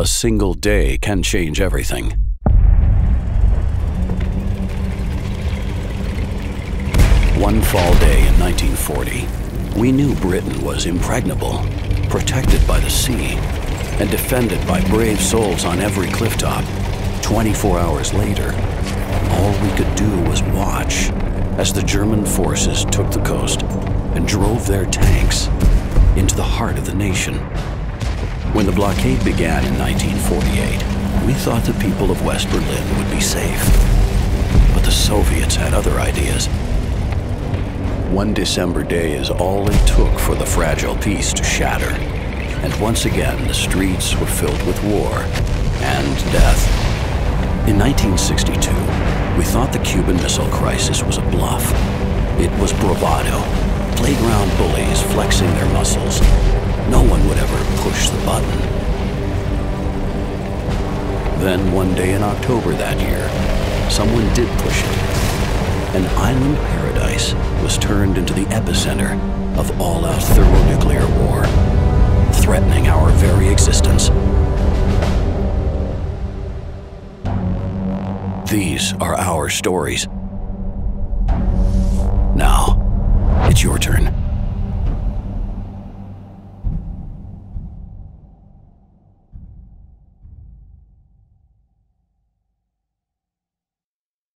A single day can change everything. One fall day in 1940, we knew Britain was impregnable, protected by the sea, and defended by brave souls on every clifftop. 24 hours later, all we could do was watch as the German forces took the coast and drove their tanks into the heart of the nation. When the blockade began in 1948, we thought the people of West Berlin would be safe. But the Soviets had other ideas. One December day is all it took for the fragile peace to shatter. And once again, the streets were filled with war and death. In 1962, we thought the Cuban Missile Crisis was a bluff. It was bravado, playground bullies flexing their muscles. Button. Then one day in October that year, someone did push it. An island paradise was turned into the epicenter of all-out thermonuclear war, threatening our very existence. These are our stories.